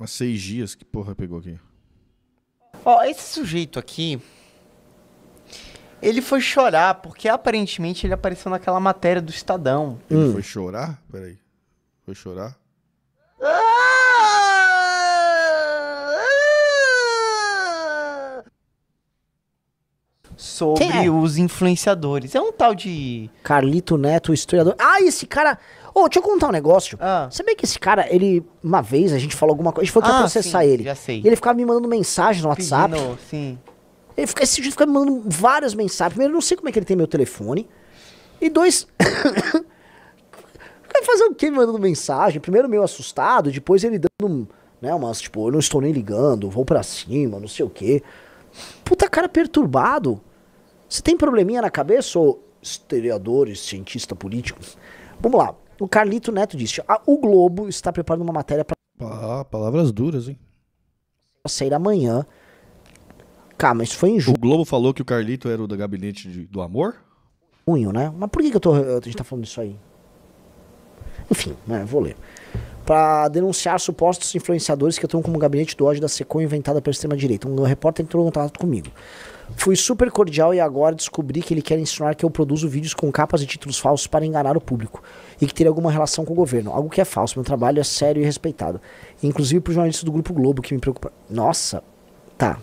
Há seis dias, que porra pegou aqui? Ó, esse sujeito aqui. Ele foi chorar porque aparentemente ele apareceu naquela matéria do Estadão. Ele foi chorar? Peraí. Foi chorar? Sobre é? os influenciadores. É um tal de. Carlito Neto, historiador. Ah, esse cara. Ô, deixa eu contar um negócio. Ah. Sabia que esse cara, ele. Uma vez a gente falou alguma coisa. A gente falou que ia Ah, processar sim, ele. já sei. E ele ficava me mandando mensagem no WhatsApp. Pedindo, sim. Ele fica, esse fica me mandando várias mensagens. Primeiro, eu não sei como é que ele tem meu telefone. E dois. Vai fazer o quê me mandando mensagem? Primeiro, meio assustado. Depois, ele dando. um, Né, umas tipo, eu não estou nem ligando, vou pra cima, não sei o quê. Puta cara perturbado. Você tem probleminha na cabeça, ô historiadores, cientista político? Vamos lá. O Carlito Neto disse: "Ah, o Globo está preparando uma matéria para Ah, palavras duras, hein? sair amanhã. Calma, isso foi em O Globo falou que o Carlito era o da gabinete de- do amor? junho, né? Mas por que, que eu tô, a gente tá falando disso aí? Enfim, né, vou ler. Para denunciar supostos influenciadores que atuam como gabinete do ódio da SECOM inventada pela extrema-direita. Um repórter entrou em contato comigo. Fui super cordial e agora descobri que ele quer insinuar que eu produzo vídeos com capas e títulos falsos para enganar o público e que teria alguma relação com o governo. Algo que é falso. Meu trabalho é sério e respeitado. Inclusive por jornalistas do Grupo Globo que me preocupa. Nossa, tá.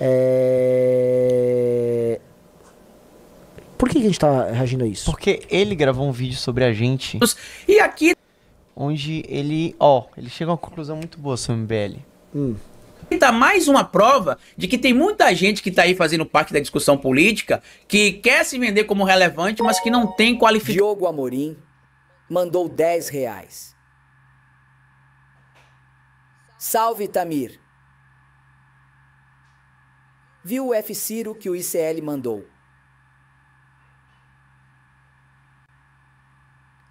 É... Por que, que a gente tá reagindo a isso? Porque ele gravou um vídeo sobre a gente. E aqui Onde ele. Ó, ele chega a uma conclusão muito boa sobre o MBL. Tá mais uma prova de que tem muita gente que tá aí fazendo parte da discussão política que quer se vender como relevante, mas que não tem qualificação. Diogo Amorim mandou 10 reais. Salve, Tamir. Viu o F. Ciro que o ICL mandou?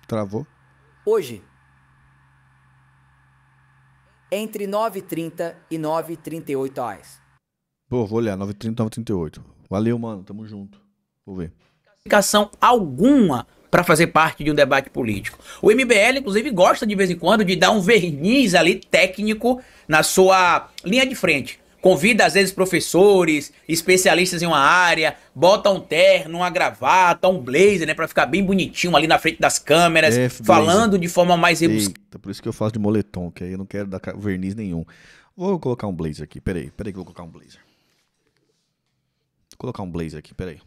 Travou? Hoje, entre 9h30 e 9h38 reais. Pô, vou olhar, 930, 938. Valeu, mano, tamo junto. Vou ver. qualificação alguma para fazer parte de um debate político. O MBL, inclusive, gosta de vez em quando de dar um verniz ali técnico na sua linha de frente. Convida, às vezes, professores, especialistas em uma área, bota um terno, uma gravata, um blazer, né, para ficar bem bonitinho ali na frente das câmeras, F, falando de forma mais rebuscada. Eita, por isso que eu faço de moletom, que aí eu não quero dar verniz nenhum. Vou colocar um blazer aqui, peraí. Peraí que eu vou colocar um blazer. Vou colocar um blazer aqui, peraí.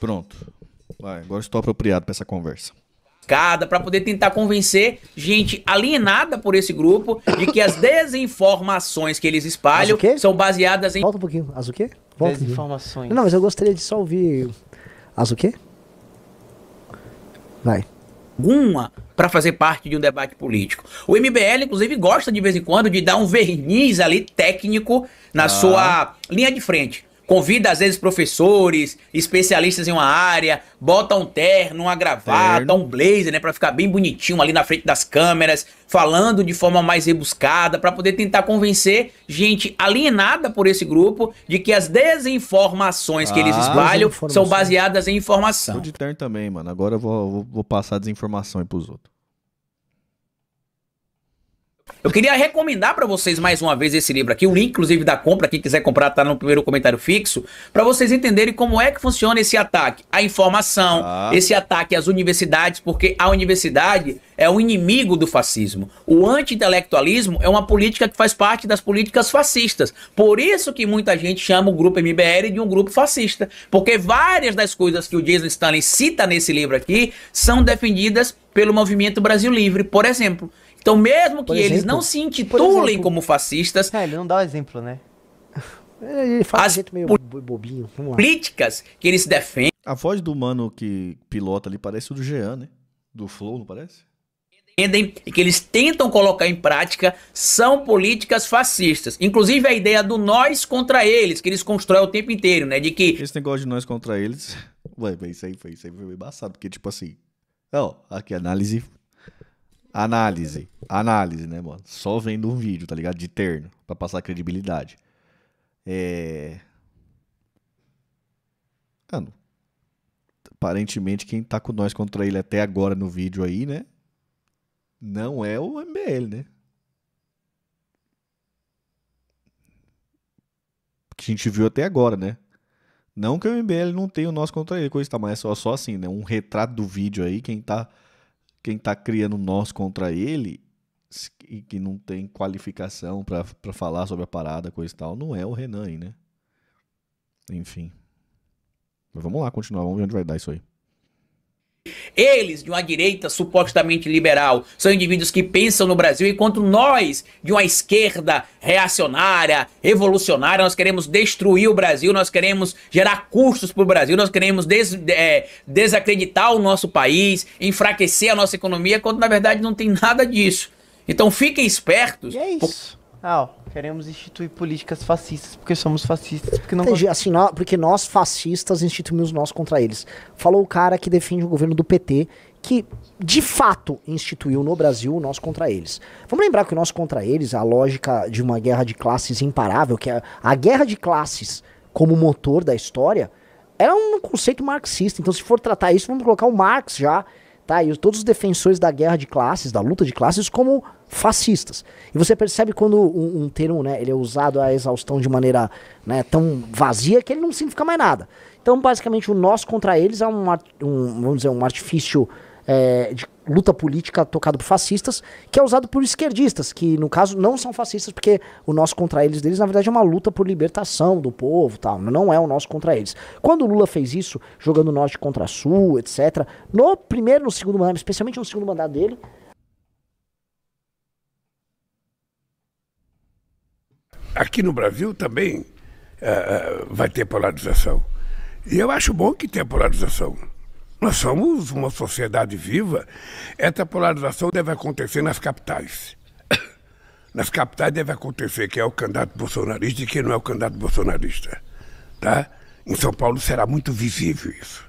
Pronto. Vai, agora estou apropriado para essa conversa. para poder tentar convencer gente alienada por esse grupo de que as desinformações que eles espalham Mas o quê? são baseadas em Volta um pouquinho. As o quê? Volta um. Desinformações. Não, mas eu gostaria de só ouvir. As o quê? Vai. alguma para fazer parte de um debate político. O MBL, inclusive, gosta de vez em quando de dar um verniz ali técnico na sua linha de frente. Convida, às vezes, professores, especialistas em uma área, bota um terno, uma gravata, Terno. um blazer, né, para ficar bem bonitinho ali na frente das câmeras, falando de forma mais rebuscada, para poder tentar convencer gente alienada por esse grupo de que as desinformações que eles Ah, espalham são baseadas em informação. de terno também, mano. Agora eu vou, vou, vou passar desinformação aí pros outros. Eu queria recomendar pra vocês mais uma vez esse livro aqui, o link inclusive da compra, quem quiser comprar tá no primeiro comentário fixo, pra vocês entenderem como é que funciona esse ataque à informação, Ah. esse ataque às universidades, porque a universidade é o inimigo do fascismo. O anti-intelectualismo é uma política que faz parte das políticas fascistas. Por isso que muita gente chama o grupo MBL de um grupo fascista, porque várias das coisas que o Jason Stanley cita nesse livro aqui são defendidas pelo movimento Brasil Livre, por exemplo. Então, mesmo que Por eles exemplo? não se intitulem exemplo? como fascistas, É, ele não dá o exemplo, né? Ele fala de As um jeito meio bo- bobinho. Vamos lá. políticas que eles defendem, A voz do mano que pilota ali parece o do Jean, né? Do Flow, não parece? e que eles tentam colocar em prática são políticas fascistas. Inclusive a ideia do nós contra eles, que eles constroem o tempo inteiro, né? De que Esse negócio de nós contra eles. Ué, isso aí foi, isso aí foi embaçado, porque, tipo assim. Ó, aqui, análise. Análise. Análise, né, mano? Só vendo um vídeo, tá ligado? De terno, pra passar credibilidade. É. Mano. Aparentemente, quem tá com nós contra ele até agora no vídeo aí, né? Não é o MBL, né? Que a gente viu até agora, né? Não que o MBL não tenha o nosso contra ele, coisa tal, mas é só, só assim, né? Um retrato do vídeo aí, quem tá, quem tá criando nós contra ele e que não tem qualificação pra falar sobre a parada, coisa e tal, não é o Renan aí, né? Enfim. Mas vamos lá, continuar, vamos ver onde vai dar isso aí. Eles, de uma direita supostamente liberal, são indivíduos que pensam no Brasil, enquanto nós, de uma esquerda reacionária, revolucionária, nós queremos destruir o Brasil, nós queremos gerar custos para o Brasil, nós queremos des- é, desacreditar o nosso país, enfraquecer a nossa economia, quando na verdade não tem nada disso. Então fiquem espertos. E é isso. Ó, queremos instituir políticas fascistas porque somos fascistas, porque não Entendi, assim, nó- porque nós fascistas instituímos nós contra eles. Falou o cara que defende o governo do PT, que de fato instituiu no Brasil o nós contra eles. Vamos lembrar que o nós contra eles, a lógica de uma guerra de classes imparável, que é a guerra de classes como motor da história, era um conceito marxista. Então, se for tratar isso, vamos colocar o Marx já, tá? E os- todos os defensores da guerra de classes, da luta de classes, como fascistas. E você percebe quando um, um termo, né, ele é usado à exaustão de maneira né, tão vazia que ele não significa mais nada. Então, basicamente, o nós contra eles é um, um, vamos dizer, um artifício é, de luta política tocado por fascistas, que é usado por esquerdistas, que no caso não são fascistas, porque o nosso contra eles deles, na verdade, é uma luta por libertação do povo, tal, não é o nosso contra eles. Quando o Lula fez isso, jogando norte contra sul, etc., no primeiro, no segundo mandato, especialmente no segundo mandato dele, aqui no Brasil também eh, vai ter polarização. E eu acho bom que tenha polarização. Nós somos uma sociedade viva. Essa polarização deve acontecer nas capitais. Nas capitais deve acontecer quem é o candidato bolsonarista e quem não é o candidato bolsonarista. Tá? Em São Paulo será muito visível isso.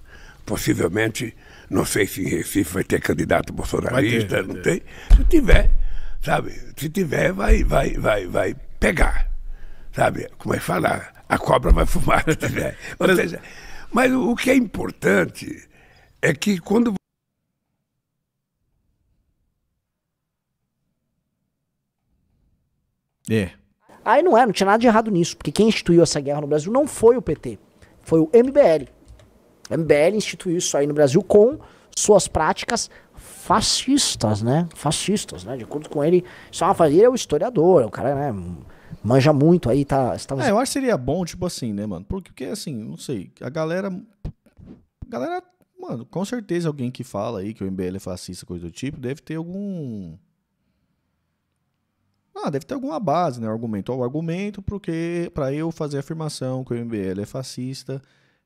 Possivelmente, não sei se em Recife vai ter candidato bolsonarista, não tem. Se tiver, sabe? Se tiver, vai, vai, vai, vai pegar. Sabe? Como é que fala? A cobra vai fumar se tiver. Ou seja, mas o que é importante é que quando É. Aí não é, não tinha nada de errado nisso, porque quem instituiu essa guerra no Brasil não foi o PT, foi o MBL. O MBL instituiu isso aí no Brasil com suas práticas fascistas, né? Fascistas, né? De acordo com ele, isso é uma ele é o historiador, é o cara, né? Manja muito aí, tá. Está É, eu acho que seria bom, tipo assim, né, mano? Porque, porque, assim, não sei, a galera. A galera, mano, com certeza alguém que fala aí que o MBL é fascista, coisa do tipo, deve ter algum. Ah, deve ter alguma base, né? Argumento. O argumento porque para eu fazer a afirmação que o MBL é fascista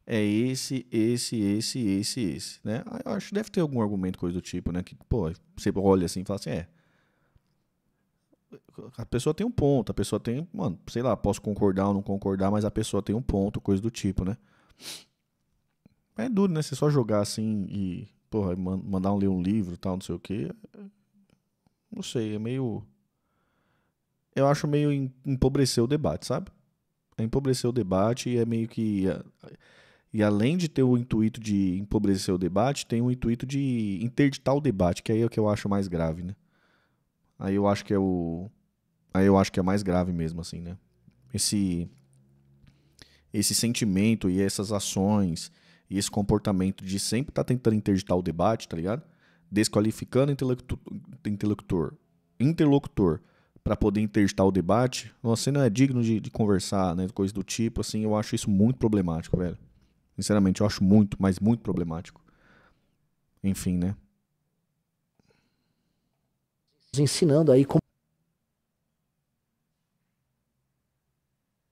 é esse, esse, esse, esse, esse, né? Eu acho que deve ter algum argumento, coisa do tipo, né? Que, pô, você olha assim e fala assim, é, a pessoa tem um ponto, a pessoa tem, mano, sei lá, posso concordar ou não concordar, mas a pessoa tem um ponto, coisa do tipo, né? É duro, né? Você só jogar assim e, porra, man- mandar um ler um livro tal, não sei o quê. Não sei, é meio. Eu acho meio em- empobrecer o debate, sabe? É empobrecer o debate e é meio que. E além de ter o intuito de empobrecer o debate, tem o intuito de interditar o debate, que aí é o que eu acho mais grave, né? Aí eu acho que é o. Aí eu acho que é mais grave mesmo, assim, né? Esse. Esse sentimento e essas ações e esse comportamento de sempre estar tentando interditar o debate, tá ligado? Desqualificando o intelectu- interlocutor, interlocutor para poder interditar o debate, você não é digno de, de conversar, né? Coisa do tipo, assim, eu acho isso muito problemático, velho. Sinceramente, eu acho muito, mas muito problemático. Enfim, né? ensinando aí como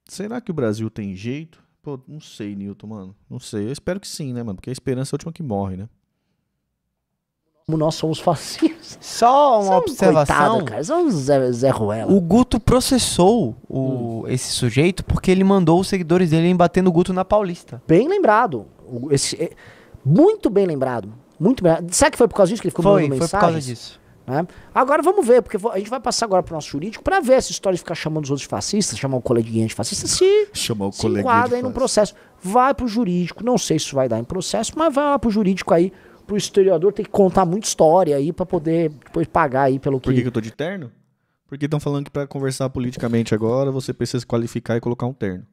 Será que o Brasil tem jeito? Pô, não sei, Newton, mano. Não sei. Eu espero que sim, né, mano? Porque a esperança é a última que morre, né? nós somos fascistas. Só uma Você é um observação. coitado, cara. É um Zé, Zé Ruela. O Guto processou o, esse sujeito porque ele mandou os seguidores dele irem bater no Guto na Paulista. Bem lembrado. O- Esse, é- muito bem lembrado. Muito bem. Será que foi por causa disso que ele ficou Foi, mandando foi por mensagens? causa disso. Né? Agora vamos ver, porque a gente vai passar agora pro nosso jurídico pra ver essa história de ficar chamando os outros de fascistas, chamar o coleguinha de fascista, se, Chamar o se enquadra aí fascista. processo. Vai pro jurídico, não sei se isso vai dar em processo, mas vai lá pro jurídico aí, pro historiador ter que contar muita história aí pra poder depois pagar aí pelo que... Por que, que eu tô de terno? Porque estão falando que pra conversar politicamente agora você precisa se qualificar e colocar um terno.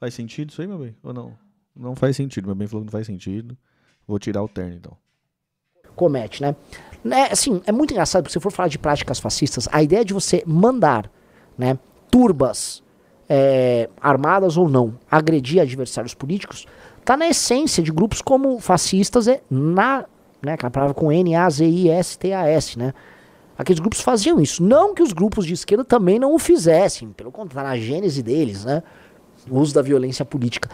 Faz sentido isso aí, meu bem? Ou não? Não faz sentido. Meu bem falou que não faz sentido. Vou tirar o terno, então. Comete, né? né? Assim, é muito engraçado, porque se for falar de práticas fascistas, a ideia de você mandar, né, turbas, é, armadas ou não, agredir adversários políticos, tá na essência de grupos como fascistas, é na, né, aquela palavra com N-A-Z-I-S-T-A-S, né? Aqueles grupos faziam isso. Não que os grupos de esquerda também não o fizessem, pelo contrário, na gênese deles, né? O uso da violência política.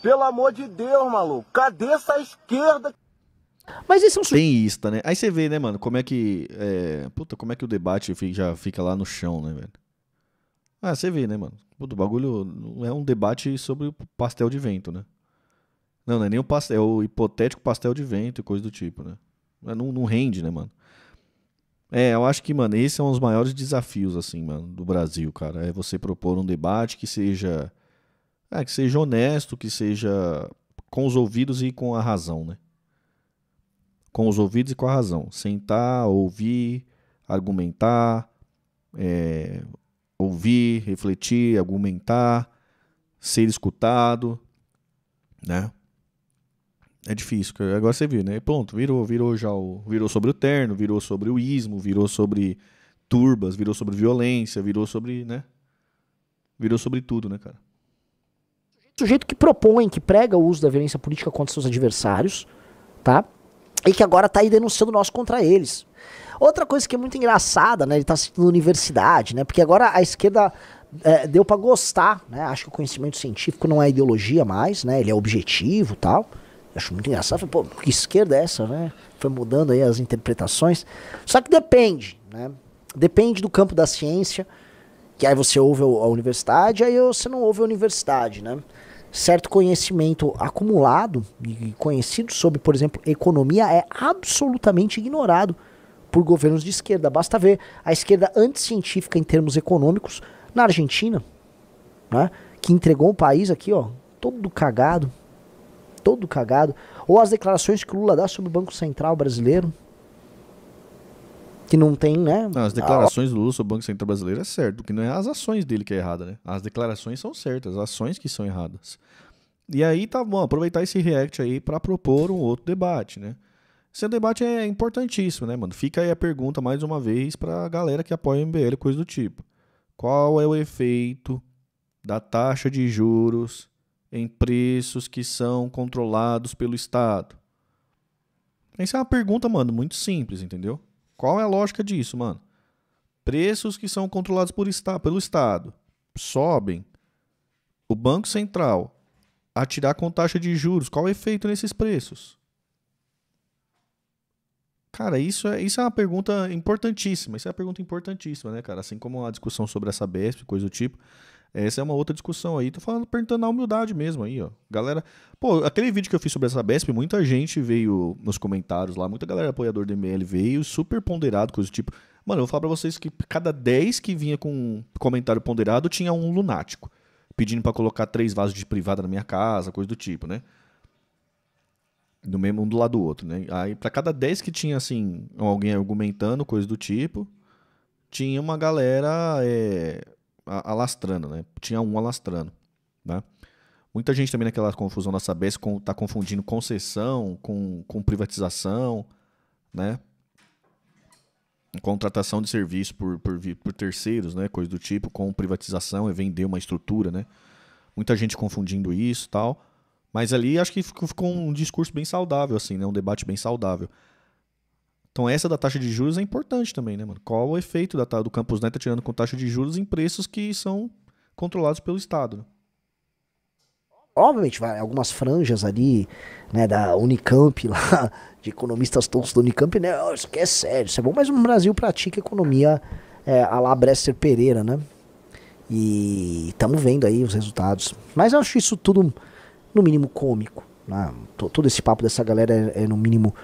Pelo amor de Deus, maluco. Cadê essa esquerda? Mas esse é um sujeito Tem ista, né? Aí você vê, né, mano, como é que. É... Puta, como é que o debate já fica lá no chão, né, velho? Ah, você vê, né, mano? Puta, o bagulho não é um debate sobre pastel de vento, né? Não, não é nem o pastel, é o hipotético pastel de vento e coisa do tipo, né? Não, não rende, né, mano? É, eu acho que, mano, esse é um dos maiores desafios, assim, mano, do Brasil, cara. É você propor um debate que seja. É, que seja honesto, que seja com os ouvidos e com a razão, né? Com os ouvidos e com a razão. Sentar, ouvir, argumentar, é, ouvir, refletir, argumentar, ser escutado, né? É difícil. Agora você viu, né? Pronto, virou, virou já o, virou sobre o terno, virou sobre o ismo, virou sobre turbas, virou sobre violência, virou sobre, né? Virou sobre tudo, né, cara? sujeito que propõe, que prega o uso da violência política contra seus adversários, tá? E que agora tá aí denunciando nós contra eles. Outra coisa que é muito engraçada, né? Ele tá citando universidade, né? Porque agora a esquerda é, deu pra gostar, né? Acho que o conhecimento científico não é ideologia mais, né? Ele é objetivo tal. Acho muito engraçado. Falei, Pô, que esquerda é essa, né? Foi mudando aí as interpretações. Só que depende, né? Depende do campo da ciência que aí você ouve a universidade, aí você não ouve a universidade, né? Certo conhecimento acumulado e conhecido sobre, por exemplo, economia é absolutamente ignorado por governos de esquerda. Basta ver a esquerda anticientífica em termos econômicos na Argentina, né? Que entregou o país aqui, ó, todo cagado, todo cagado. Ou as declarações que o Lula dá sobre o Banco Central brasileiro, que não tem, né? Não, as declarações do Lula sobre o Banco Central Brasileiro é certo, o que não é as ações dele que é errada, né? As declarações são certas, as ações que são erradas. E aí tá bom, aproveitar esse react aí pra propor um outro debate, né? Esse debate é importantíssimo, né, mano? Fica aí a pergunta mais uma vez pra galera que apoia o MBL, coisa do tipo. Qual é o efeito da taxa de juros em preços que são controlados pelo Estado? Essa é uma pergunta, mano, muito simples, entendeu? Qual é a lógica disso, mano? Preços que são controlados por pelo Estado sobem. O Banco Central atirar com taxa de juros. Qual é o efeito nesses preços? Cara, isso é, isso é uma pergunta importantíssima. Isso é uma pergunta importantíssima, né, cara? Assim como a discussão sobre essa BESP, coisa do tipo. Essa é uma outra discussão aí. Tô falando, perguntando na humildade mesmo aí, ó. Galera, pô, aquele vídeo que eu fiz sobre essa BESP, muita gente veio nos comentários lá, muita galera apoiador do ML veio, super ponderado, coisa do tipo. Mano, eu vou falar pra vocês que cada 10 que vinha com comentário ponderado tinha um lunático. Pedindo pra colocar três vasos de privada na minha casa, coisa do tipo, né? No mesmo um do lado do outro, né? Aí, pra cada 10 que tinha, assim, alguém argumentando, coisa do tipo, tinha uma galera é, a- alastrando, né? Tinha um alastrando, né? Muita gente também naquela confusão da Sabesp com, tá confundindo concessão com, com privatização, né? Contratação de serviço por, por, por terceiros, né? Coisa do tipo, com privatização e vender uma estrutura, né? Muita gente confundindo isso tal. Mas ali acho que ficou um discurso bem saudável, assim, né? Um debate bem saudável. Então essa da taxa de juros é importante também, né, mano? Qual o efeito da, do Campus Neto tirando com taxa de juros em preços que são controlados pelo Estado? né? Obviamente, vai, algumas franjas ali, né, da Unicamp lá, de economistas todos da Unicamp, né, "Oh, isso aqui é sério, isso é bom, mas no Brasil pratica economia é, a lá Bresser Pereira, né, e estamos vendo aí os resultados. Mas eu acho isso tudo, no mínimo, cômico, né, To- todo esse papo dessa galera é, é, no mínimo,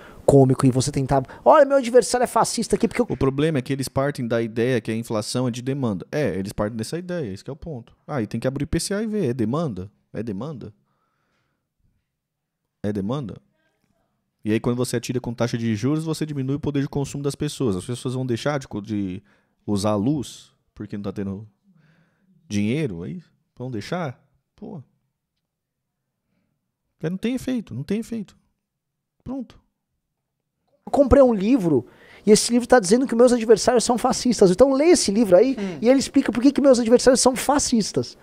e você tentar, olha, meu adversário é fascista aqui, porque eu O problema é que eles partem da ideia que a inflação é de demanda. É, eles partem dessa ideia, esse é o ponto. Ah, e tem que abrir o IPCA e ver, é demanda? É demanda? É demanda? E aí quando você atira com taxa de juros, você diminui o poder de consumo das pessoas. As pessoas vão deixar de, de usar a luz porque não tá tendo dinheiro aí? Vão deixar? Pô. Não tem efeito, não tem efeito. Pronto. Eu comprei um livro e esse livro está dizendo que meus adversários são fascistas. Então lê esse livro aí e ele explica por que, que meus adversários são fascistas.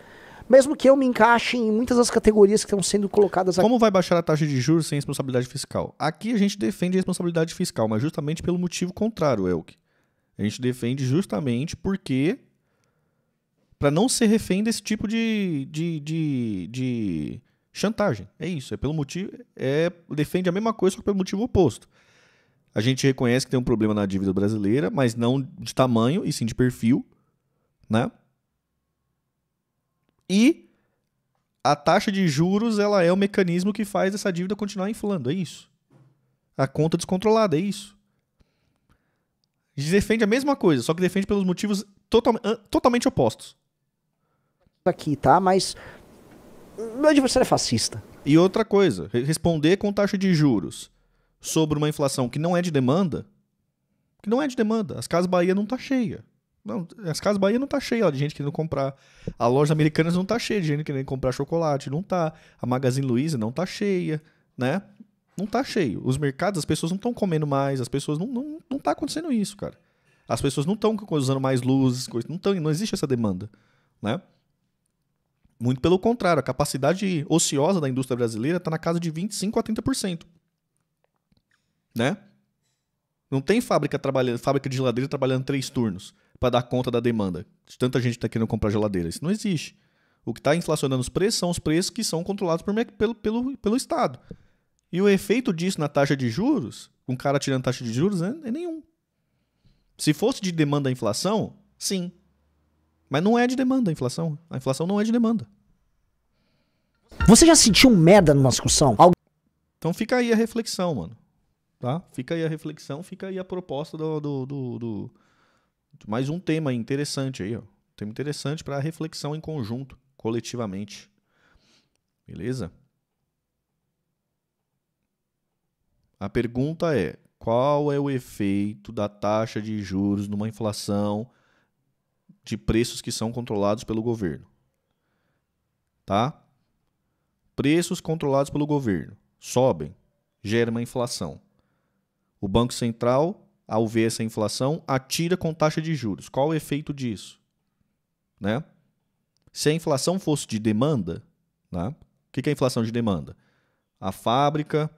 Mesmo que eu me encaixe em muitas das categorias que estão sendo colocadas aqui. Como vai baixar a taxa de juros sem responsabilidade fiscal? Aqui a gente defende a responsabilidade fiscal, mas justamente pelo motivo contrário, Elk. A gente defende justamente porque. para não ser refém desse tipo de, de, de, de chantagem. É isso. É pelo motivo. É, defende a mesma coisa, só que pelo motivo oposto. A gente reconhece que tem um problema na dívida brasileira, mas não de tamanho, e sim de perfil. Né? E a taxa de juros ela é o mecanismo que faz essa dívida continuar inflando, é isso. A conta descontrolada, é isso. A gente defende a mesma coisa, só que defende pelos motivos total- totalmente opostos. aqui, tá? Mas meu adversário é fascista. E outra coisa, re- responder com taxa de juros sobre uma inflação que não é de demanda, que não é de demanda. As Casas Bahia não tá cheia. Não, as Casas Bahia não tá cheia ó, de gente querendo comprar. A loja Americanas não tá cheia de gente querendo comprar chocolate, não tá. A Magazine Luiza não tá cheia, né? Não tá cheio. Os mercados, as pessoas não estão comendo mais, as pessoas não, não, não tá acontecendo isso, cara. As pessoas não estão usando mais luzes, coisas, não, tão, não existe essa demanda, né? Muito pelo contrário, a capacidade ociosa da indústria brasileira está na casa de 25 a 30%. Né? Não tem fábrica trabalhando, fábrica de geladeira trabalhando três turnos para dar conta da demanda. De tanta gente está querendo comprar geladeira. Isso não existe. O que está inflacionando os preços são os preços que são controlados por, pelo, pelo, pelo Estado. E o efeito disso na taxa de juros, um cara tirando taxa de juros, é, é nenhum. Se fosse de demanda a inflação, sim. Mas não é de demanda a inflação. A inflação não é de demanda. Você já sentiu merda numa discussão? Alguém Então fica aí a reflexão, mano. Tá? Fica aí a reflexão, fica aí a proposta do. do, do- do- mais um tema interessante aí, ó. Tema interessante para reflexão em conjunto, coletivamente. Beleza? A pergunta é: qual é o efeito da taxa de juros numa inflação de preços que são controlados pelo governo? Tá? Preços controlados pelo governo sobem, gera uma inflação. O Banco Central, ao ver essa inflação, atira com taxa de juros. Qual o efeito disso? Né? Se a inflação fosse de demanda, né? o que é a inflação de demanda? A fábrica,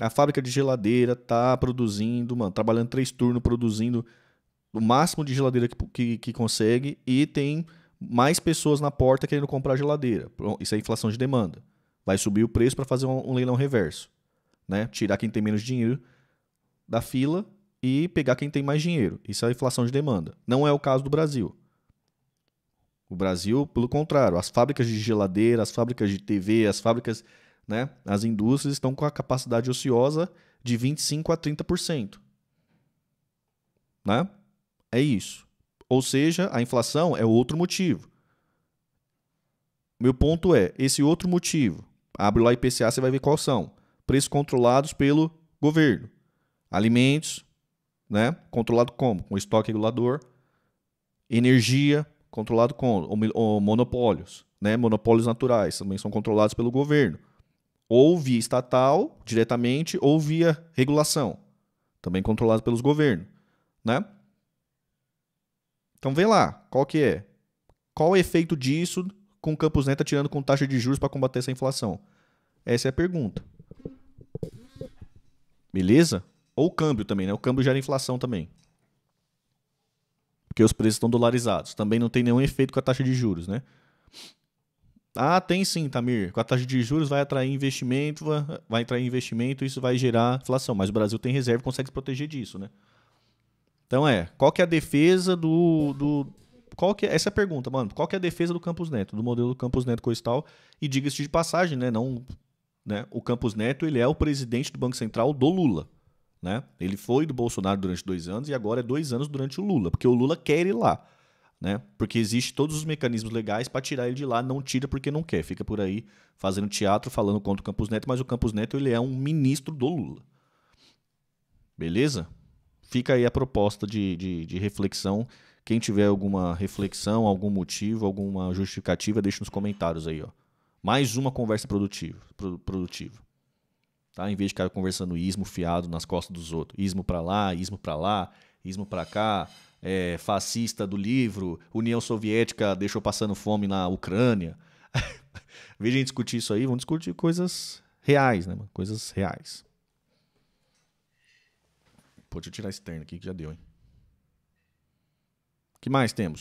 a fábrica de geladeira está produzindo, mano, trabalhando três turnos, produzindo o máximo de geladeira que, que, que consegue e tem mais pessoas na porta querendo comprar geladeira. Isso é inflação de demanda. Vai subir o preço para fazer um, um leilão reverso. Né? Tirar quem tem menos dinheiro da fila e pegar quem tem mais dinheiro. Isso é inflação de demanda. Não é o caso do Brasil. O Brasil, pelo contrário, as fábricas de geladeira, as fábricas de TV, as fábricas, né, as indústrias estão com a capacidade ociosa de 25 a 30%. Né? É isso. Ou seja, a inflação é outro motivo. Meu ponto é, esse outro motivo, abre lá IPCA, você vai ver quais são. Preços controlados pelo governo. Alimentos, né? Controlado como? Com estoque regulador. Energia, controlado com o, o monopólios, né? Monopólios naturais também são controlados pelo governo. Ou via estatal, diretamente, ou via regulação, também controlado pelos governos, né? Então vê lá, qual que é? Qual o efeito disso com o Campos Neto tirando com taxa de juros para combater essa inflação? Essa é a pergunta. Beleza? Ou o câmbio também, né? O câmbio gera inflação também. Porque os preços estão dolarizados. Também não tem nenhum efeito com a taxa de juros, né? Ah, tem sim, Tamir. Com a taxa de juros vai atrair investimento, va- vai atrair investimento, isso vai gerar inflação. Mas o Brasil tem reserva e consegue se proteger disso, né? Então é, qual que é a defesa do. do qual que é, essa é a pergunta, mano. Qual que é a defesa do Campus Neto, do modelo do Campus Neto coisa e tal? E diga-se de passagem, né? Não, né? O Campus Neto ele é o presidente do Banco Central do Lula. Né? Ele foi do Bolsonaro durante dois anos e agora é dois anos durante o Lula, porque o Lula quer ir lá. Né? Porque existe todos os mecanismos legais para tirar ele de lá, não tira porque não quer. Fica por aí fazendo teatro, falando contra o Campus Neto, mas o Campus Neto ele é um ministro do Lula. Beleza? Fica aí a proposta de, de, de reflexão. Quem tiver alguma reflexão, algum motivo, alguma justificativa, deixa nos comentários aí, ó. Mais uma conversa produtiva, pro- produtiva. Tá? Em vez de ficar conversando ismo fiado nas costas dos outros. Ismo pra lá, ismo pra lá, ismo pra cá, é, fascista do livro, União Soviética deixou passando fome na Ucrânia. em vez de discutir isso aí, vamos discutir coisas reais, né, mano? Coisas reais. Pô, deixa eu tirar esse terno aqui que já deu, hein? Que mais temos?